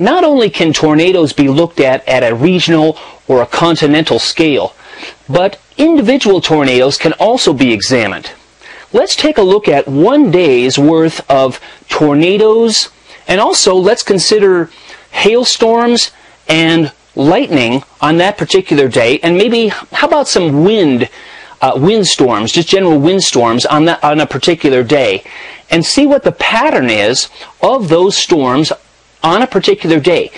not only can tornadoes be looked at at a regional or a continental scale, but individual tornadoes can also be examined. Let's take a look at one day's worth of tornadoes and also let's consider hailstorms and lightning on that particular day and maybe how about some wind uh, windstorms, just general windstorms on, on a particular day and see what the pattern is of those storms on a particular day.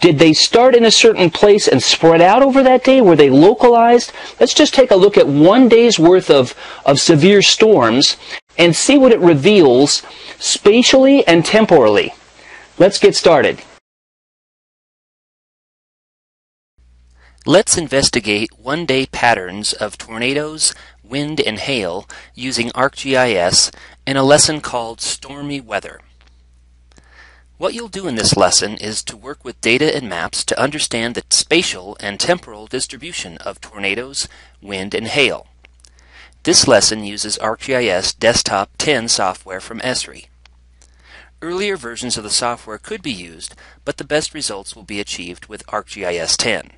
Did they start in a certain place and spread out over that day? Were they localized? Let's just take a look at one day's worth of, of severe storms and see what it reveals spatially and temporally. Let's get started. Let's investigate one-day patterns of tornadoes, wind, and hail using ArcGIS in a lesson called Stormy Weather. What you'll do in this lesson is to work with data and maps to understand the spatial and temporal distribution of tornadoes, wind, and hail. This lesson uses ArcGIS Desktop 10 software from Esri. Earlier versions of the software could be used, but the best results will be achieved with ArcGIS 10.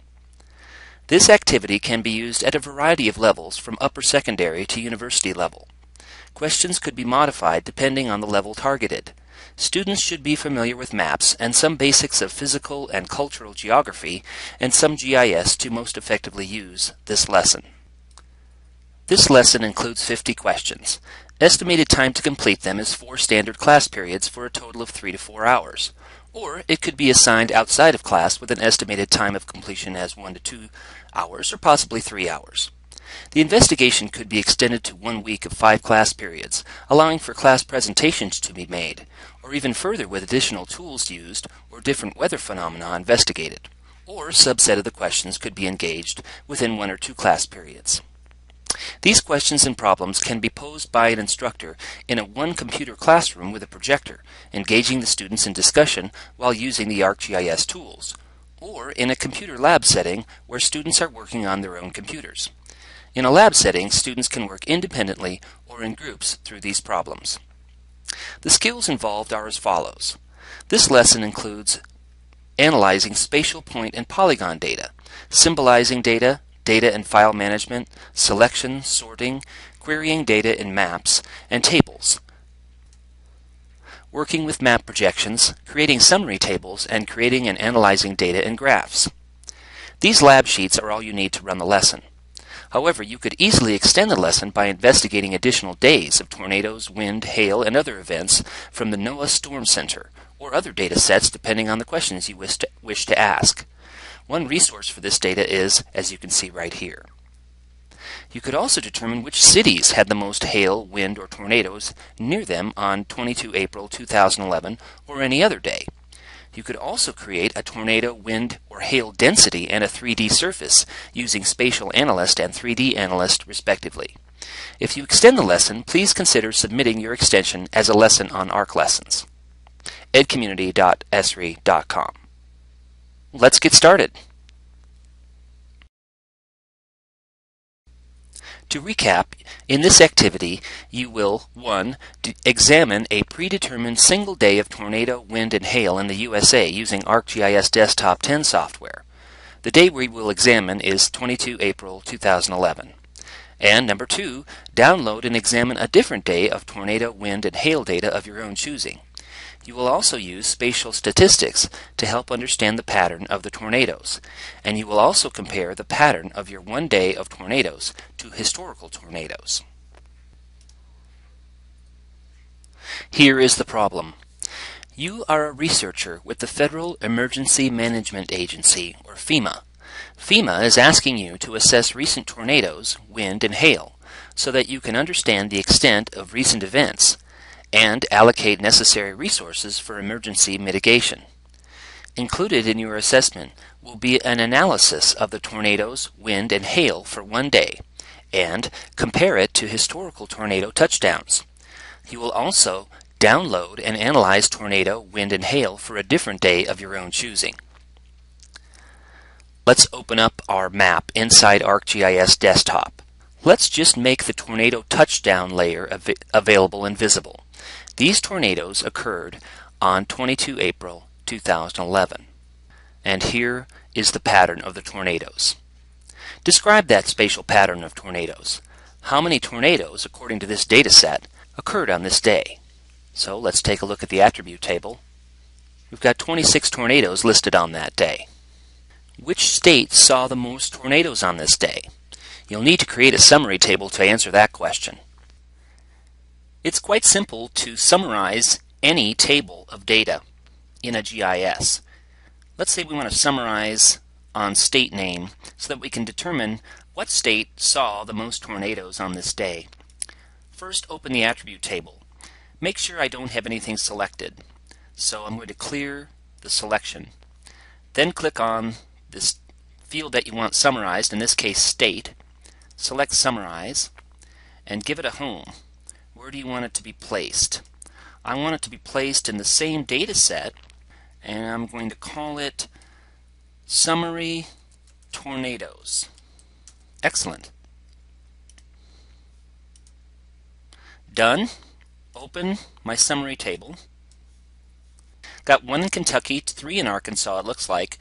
This activity can be used at a variety of levels from upper secondary to university level. Questions could be modified depending on the level targeted. Students should be familiar with maps and some basics of physical and cultural geography and some GIS to most effectively use this lesson. This lesson includes 50 questions. Estimated time to complete them is four standard class periods for a total of three to four hours. Or it could be assigned outside of class with an estimated time of completion as one to two hours or possibly three hours. The investigation could be extended to one week of five class periods, allowing for class presentations to be made, or even further with additional tools used or different weather phenomena investigated. Or subset of the questions could be engaged within one or two class periods. These questions and problems can be posed by an instructor in a one-computer classroom with a projector, engaging the students in discussion while using the ArcGIS tools, or in a computer lab setting where students are working on their own computers. In a lab setting, students can work independently or in groups through these problems. The skills involved are as follows. This lesson includes analyzing spatial point and polygon data, symbolizing data, data and file management, selection, sorting, querying data in maps, and tables, working with map projections, creating summary tables, and creating and analyzing data in graphs. These lab sheets are all you need to run the lesson. However, you could easily extend the lesson by investigating additional days of tornadoes, wind, hail, and other events from the NOAA Storm Center, or other data sets depending on the questions you wish to, wish to ask. One resource for this data is, as you can see right here. You could also determine which cities had the most hail, wind, or tornadoes near them on 22 April 2011 or any other day. You could also create a tornado, wind, or hail density and a 3D surface using Spatial Analyst and 3D Analyst respectively. If you extend the lesson, please consider submitting your extension as a lesson on ArcLessons. edcommunity.esri.com. Let's get started. To recap, in this activity, you will 1. examine a predetermined single day of tornado, wind, and hail in the USA using ArcGIS Desktop 10 software. The day we will examine is 22 April 2011. And number 2, download and examine a different day of tornado, wind, and hail data of your own choosing. You will also use spatial statistics to help understand the pattern of the tornadoes, and you will also compare the pattern of your one day of tornadoes to historical tornadoes. Here is the problem. You are a researcher with the Federal Emergency Management Agency, or FEMA. FEMA is asking you to assess recent tornadoes, wind, and hail so that you can understand the extent of recent events and allocate necessary resources for emergency mitigation. Included in your assessment will be an analysis of the tornadoes, wind, and hail for one day, and compare it to historical tornado touchdowns. You will also download and analyze tornado, wind, and hail for a different day of your own choosing. Let's open up our map inside ArcGIS Desktop. Let's just make the tornado touchdown layer av available and visible. These tornadoes occurred on 22 April 2011. and here is the pattern of the tornadoes. Describe that spatial pattern of tornadoes. How many tornadoes, according to this data set, occurred on this day? So let's take a look at the attribute table. We've got 26 tornadoes listed on that day. Which state saw the most tornadoes on this day? You'll need to create a summary table to answer that question. It's quite simple to summarize any table of data in a GIS. Let's say we want to summarize on state name so that we can determine what state saw the most tornadoes on this day. First, open the attribute table. Make sure I don't have anything selected. So I'm going to clear the selection. Then click on this field that you want summarized, in this case state. Select summarize and give it a home. Where do you want it to be placed? I want it to be placed in the same data set and I'm going to call it Summary Tornadoes. Excellent. Done. Open my summary table. Got one in Kentucky, three in Arkansas, it looks like,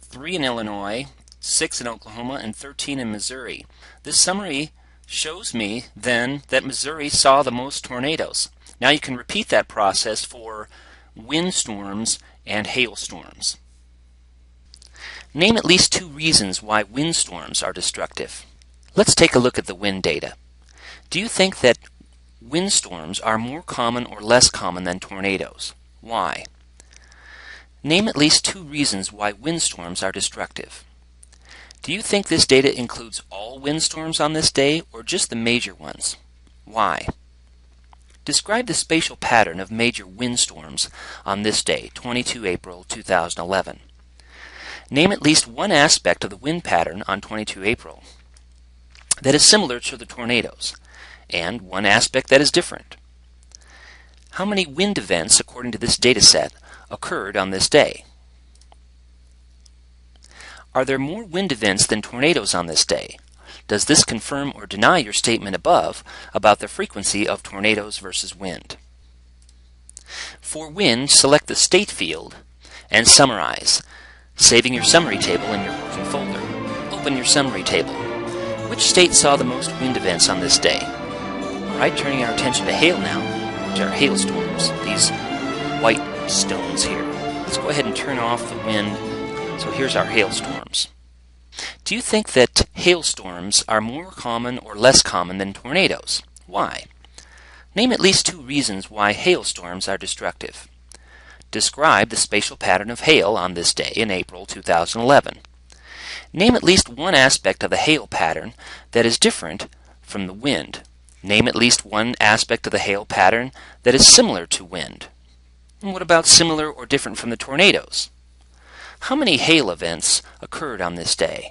three in Illinois, six in Oklahoma, and 13 in Missouri. This summary shows me then that Missouri saw the most tornadoes. Now you can repeat that process for windstorms and hailstorms. Name at least two reasons why windstorms are destructive. Let's take a look at the wind data. Do you think that windstorms are more common or less common than tornadoes? Why? Name at least two reasons why windstorms are destructive. Do you think this data includes all windstorms on this day or just the major ones? Why? Describe the spatial pattern of major windstorms on this day, 22 April 2011. Name at least one aspect of the wind pattern on 22 April that is similar to the tornadoes, and one aspect that is different. How many wind events, according to this data set, occurred on this day? Are there more wind events than tornadoes on this day? Does this confirm or deny your statement above about the frequency of tornadoes versus wind? For wind, select the state field and summarize, saving your summary table in your working folder. Open your summary table. Which state saw the most wind events on this day? Alright, turning our attention to hail now which are hailstorms, these white stones here. Let's go ahead and turn off the wind. So here's our hailstorms. Do you think that hailstorms are more common or less common than tornadoes? Why? Name at least two reasons why hailstorms are destructive. Describe the spatial pattern of hail on this day in April 2011. Name at least one aspect of the hail pattern that is different from the wind. Name at least one aspect of the hail pattern that is similar to wind. And what about similar or different from the tornadoes? How many hail events occurred on this day?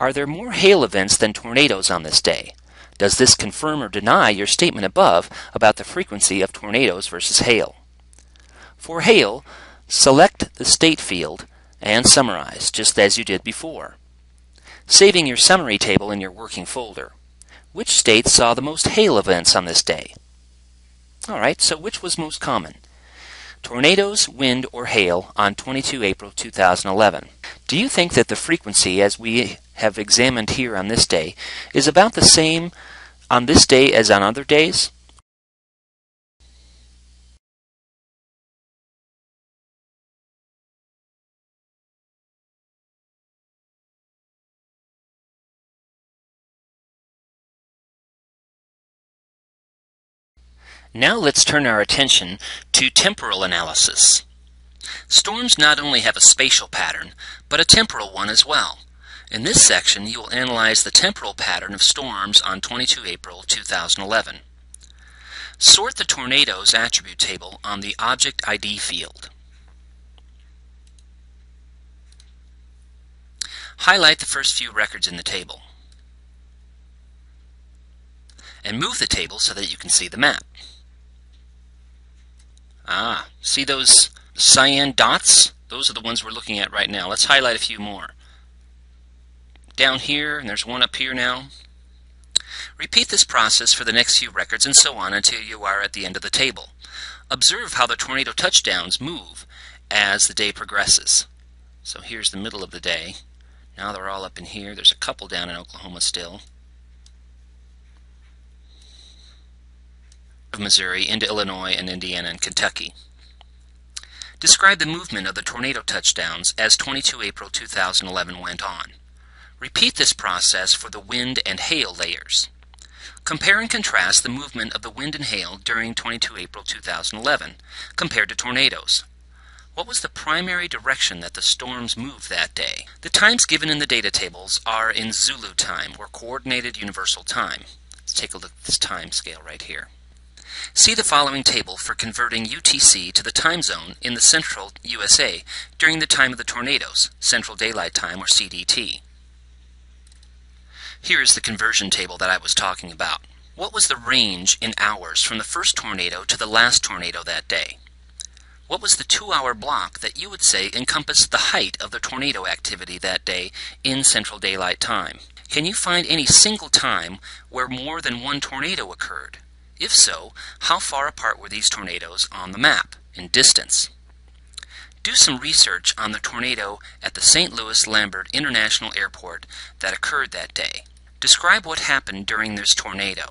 Are there more hail events than tornadoes on this day? Does this confirm or deny your statement above about the frequency of tornadoes versus hail? For hail, select the state field and summarize, just as you did before, saving your summary table in your working folder. Which state saw the most hail events on this day? Alright, so which was most common? Tornadoes, wind, or hail on 22 April 2011. Do you think that the frequency, as we have examined here on this day, is about the same on this day as on other days? Now let's turn our attention to temporal analysis. Storms not only have a spatial pattern, but a temporal one as well. In this section, you will analyze the temporal pattern of storms on 22 April 2011. Sort the tornadoes attribute table on the Object ID field. Highlight the first few records in the table. And move the table so that you can see the map. Ah, see those cyan dots? Those are the ones we're looking at right now. Let's highlight a few more. Down here, and there's one up here now. Repeat this process for the next few records and so on until you are at the end of the table. Observe how the tornado touchdowns move as the day progresses. So here's the middle of the day. Now they're all up in here. There's a couple down in Oklahoma still. Of Missouri into Illinois and Indiana and Kentucky. Describe the movement of the tornado touchdowns as 22 April 2011 went on. Repeat this process for the wind and hail layers. Compare and contrast the movement of the wind and hail during 22 April 2011 compared to tornadoes. What was the primary direction that the storms moved that day? The times given in the data tables are in Zulu time, or Coordinated Universal Time. Let's take a look at this time scale right here. See the following table for converting UTC to the time zone in the central USA during the time of the tornadoes, Central Daylight Time or CDT. Here is the conversion table that I was talking about. What was the range in hours from the first tornado to the last tornado that day? What was the two hour block that you would say encompassed the height of the tornado activity that day in Central Daylight Time? Can you find any single time where more than one tornado occurred? If so, how far apart were these tornadoes on the map, in distance? Do some research on the tornado at the St. Louis Lambert International Airport that occurred that day. Describe what happened during this tornado.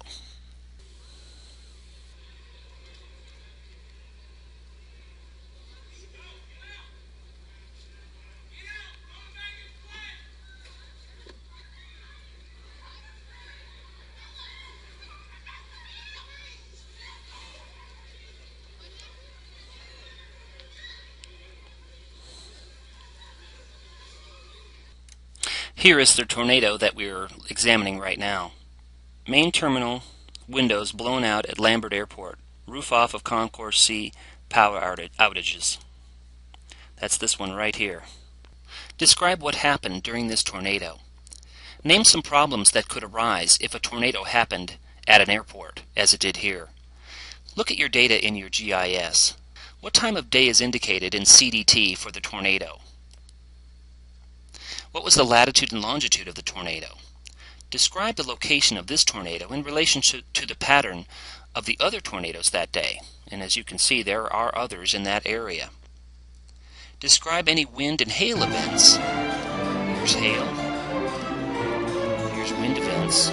Here is the tornado that we're examining right now. Main terminal windows blown out at Lambert Airport. Roof off of Concourse C power outages. That's this one right here. Describe what happened during this tornado. Name some problems that could arise if a tornado happened at an airport, as it did here. Look at your data in your GIS. What time of day is indicated in CDT for the tornado? What was the latitude and longitude of the tornado? Describe the location of this tornado in relation to, the pattern of the other tornadoes that day. And as you can see, there are others in that area. Describe any wind and hail events. Here's hail. Here's wind events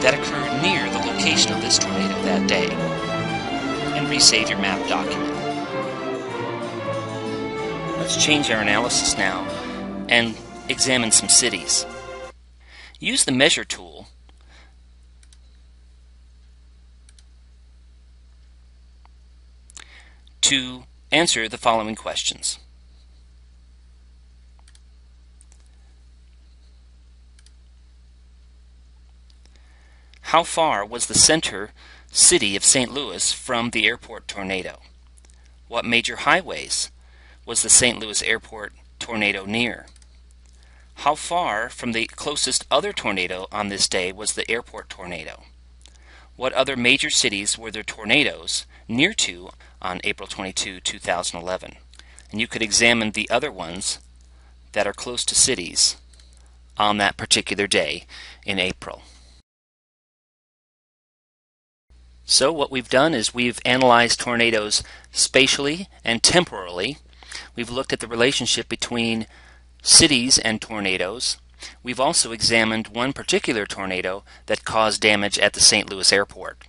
that occurred near the location of this tornado that day. And resave your map document. Let's change our analysis now and examine some cities. Use the Measure tool to answer the following questions. How far was the center city of St. Louis from the airport tornado? What major highways was the St. Louis airport tornado near? How far from the closest other tornado on this day was the airport tornado? What other major cities were there tornadoes near to on April 22, 2011? And you could examine the other ones that are close to cities on that particular day in April. So what we've done is we've analyzed tornadoes spatially and temporally We've looked at the relationship between cities and tornadoes. We've also examined one particular tornado that caused damage at the St. Louis airport.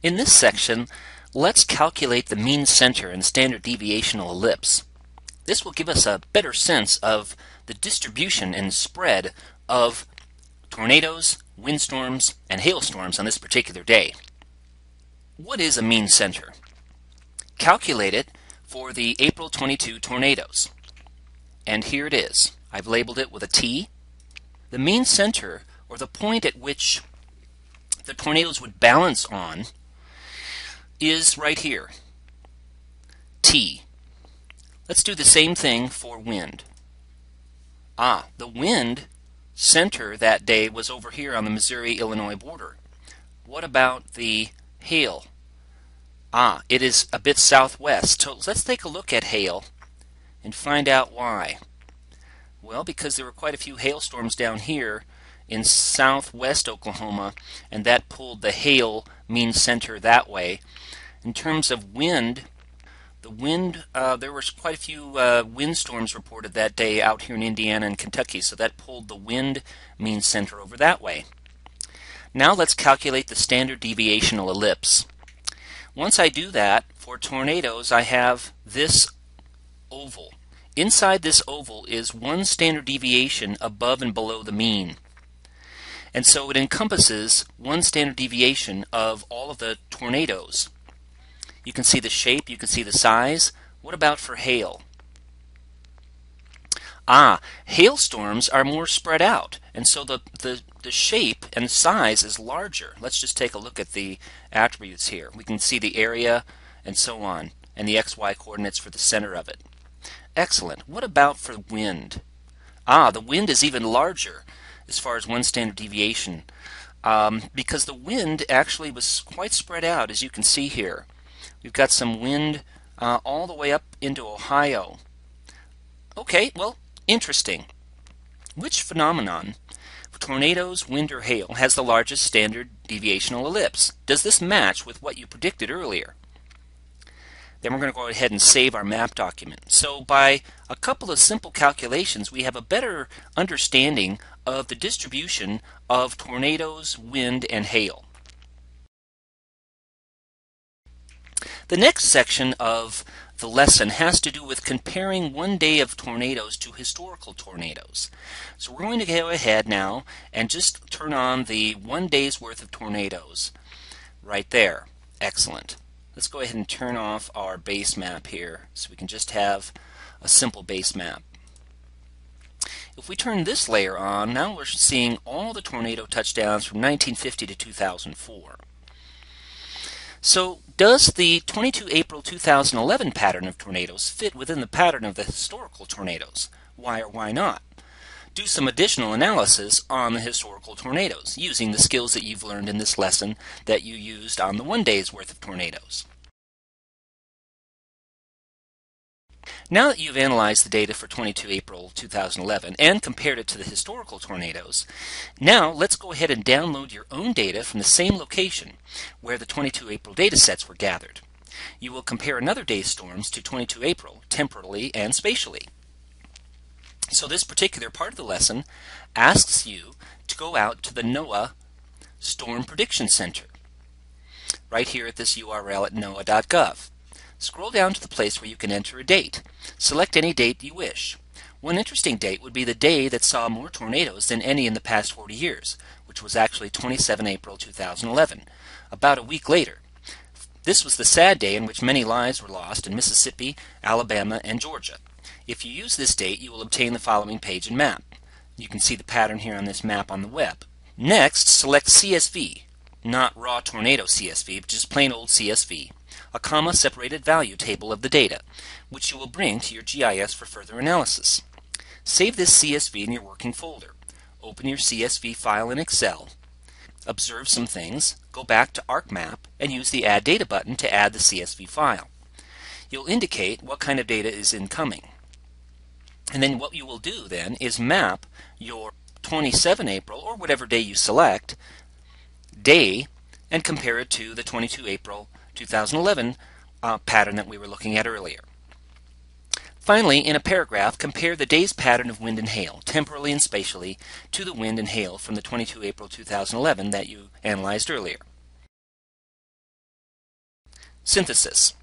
In this section, let's calculate the mean center and standard deviational ellipse. This will give us a better sense of the distribution and spread of tornadoes, windstorms, and hailstorms on this particular day. What is a mean center? Calculate it for the April 22 tornadoes. And here it is. I've labeled it with a T. The mean center, or the point at which the tornadoes would balance on, is right here. T. Let's do the same thing for wind. Ah, the wind center that day was over here on the Missouri-Illinois border. What about the hail? Ah, it is a bit southwest. So let's take a look at hail and find out why. Well, because there were quite a few hailstorms down here in southwest Oklahoma, and that pulled the hail mean center that way. In terms of wind, the wind, uh, there was quite a few uh, windstorms reported that day out here in Indiana and Kentucky, so that pulled the wind mean center over that way. Now let's calculate the standard deviational ellipse. Once I do that, for tornadoes, I have this oval. Inside this oval is one standard deviation above and below the mean. And so it encompasses one standard deviation of all of the tornadoes. You can see the shape, you can see the size. What about for hail? Ah, hailstorms are more spread out, and so the, the, the shape and size is larger. Let's just take a look at the attributes here. We can see the area and so on, and the xy coordinates for the center of it. Excellent. What about for wind? Ah, the wind is even larger as far as one standard deviation um, because the wind actually was quite spread out as you can see here. We've got some wind uh, all the way up into Ohio. Okay, well, interesting. Which phenomenon, tornadoes, wind, or hail, has the largest standard deviational ellipse? Does this match with what you predicted earlier? Then we're going to go ahead and save our map document. So by a couple of simple calculations, we have a better understanding of the distribution of tornadoes, wind, and hail. The next section of the lesson has to do with comparing one day of tornadoes to historical tornadoes. So we're going to go ahead now and just turn on the one day's worth of tornadoes right there. Excellent. Let's go ahead and turn off our base map here so we can just have a simple base map. If we turn this layer on, now we're seeing all the tornado touchdowns from 1950 to 2004. So does the 22 April 2011 pattern of tornadoes fit within the pattern of the historical tornadoes? Why or why not? Do some additional analysis on the historical tornadoes using the skills that you've learned in this lesson that you used on the one day's worth of tornadoes. Now that you've analyzed the data for 22 April 2011 and compared it to the historical tornadoes, now let's go ahead and download your own data from the same location where the 22 April data sets were gathered. You will compare another day's storms to 22 April, temporally and spatially. So this particular part of the lesson asks you to go out to the NOAA Storm Prediction Center right here at this URL at noaa.gov. Scroll down to the place where you can enter a date. Select any date you wish. One interesting date would be the day that saw more tornadoes than any in the past 40 years, which was actually 27 April 2011, about a week later. This was the sad day in which many lives were lost in Mississippi, Alabama, and Georgia. If you use this date, you will obtain the following page and map. You can see the pattern here on this map on the web. Next, select CSV, not raw tornado CSV, but just plain old CSV a comma-separated value table of the data, which you will bring to your GIS for further analysis. Save this CSV in your working folder. Open your CSV file in Excel. Observe some things, go back to ArcMap, and use the Add Data button to add the CSV file. You'll indicate what kind of data is incoming. And then what you will do then is map your 27 April, or whatever day you select, day, and compare it to the 22 April 2011 uh, pattern that we were looking at earlier. Finally, in a paragraph, compare the day's pattern of wind and hail, temporally and spatially, to the wind and hail from the 22 April 2011 that you analyzed earlier. Synthesis.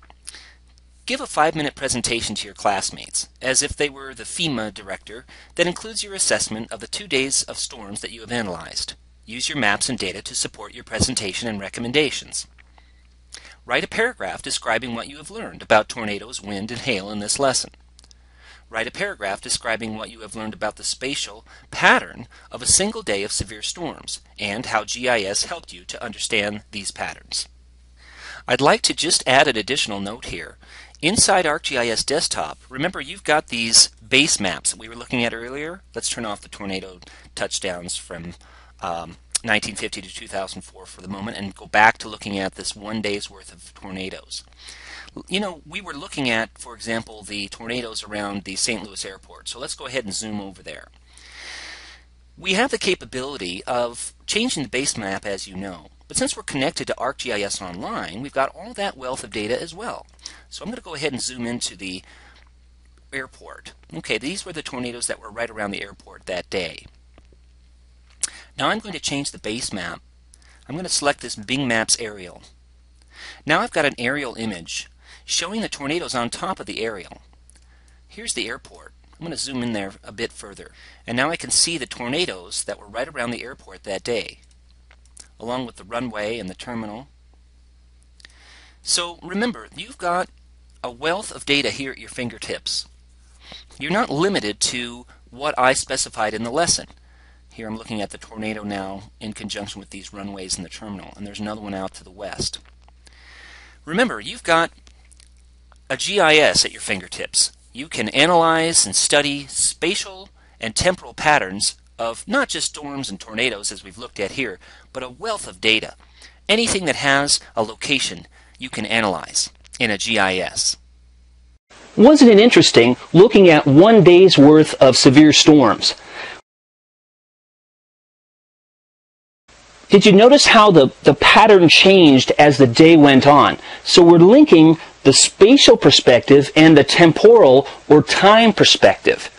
Give a five-minute presentation to your classmates, as if they were the FEMA director, that includes your assessment of the two days of storms that you have analyzed. Use your maps and data to support your presentation and recommendations. Write a paragraph describing what you have learned about tornadoes, wind, and hail in this lesson. Write a paragraph describing what you have learned about the spatial pattern of a single day of severe storms and how GIS helped you to understand these patterns. I'd like to just add an additional note here. Inside ArcGIS Desktop, remember you've got these base maps that we were looking at earlier. Let's turn off the tornado touchdowns from um, 1950 to 2004 for the moment and go back to looking at this one day's worth of tornadoes. You know, we were looking at, for example, the tornadoes around the St. Louis airport. So let's go ahead and zoom over there. We have the capability of changing the base map, as you know. But since we're connected to ArcGIS Online, we've got all that wealth of data as well. So I'm going to go ahead and zoom into the airport. Okay, these were the tornadoes that were right around the airport that day. Now I'm going to change the base map. I'm going to select this Bing Maps aerial. Now I've got an aerial image showing the tornadoes on top of the aerial. Here's the airport. I'm going to zoom in there a bit further. And now I can see the tornadoes that were right around the airport that day, along with the runway and the terminal. So remember, you've got a wealth of data here at your fingertips. You're not limited to what I specified in the lesson. Here I'm looking at the tornado now in conjunction with these runways in the terminal, and there's another one out to the west. Remember, you've got a GIS at your fingertips. You can analyze and study spatial and temporal patterns of not just storms and tornadoes as we've looked at here, but a wealth of data. Anything that has a location you can analyze in a GIS. Wasn't it interesting looking at one day's worth of severe storms? Did you notice how the, the pattern changed as the day went on? So we're linking the spatial perspective and the temporal or time perspective.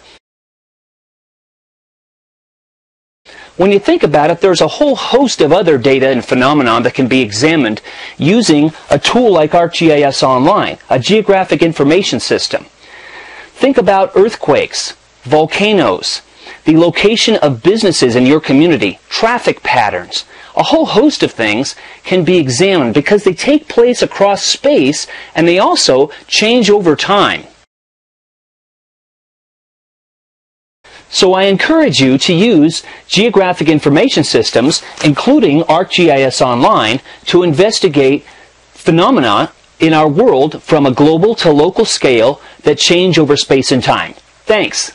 When you think about it, there's a whole host of other data and phenomena that can be examined using a tool like ArcGIS Online, a geographic information system. Think about earthquakes, volcanoes, the location of businesses in your community, traffic patterns, a whole host of things can be examined because they take place across space and they also change over time. So I encourage you to use geographic information systems, including ArcGIS Online, to investigate phenomena in our world from a global to local scale that change over space and time. Thanks.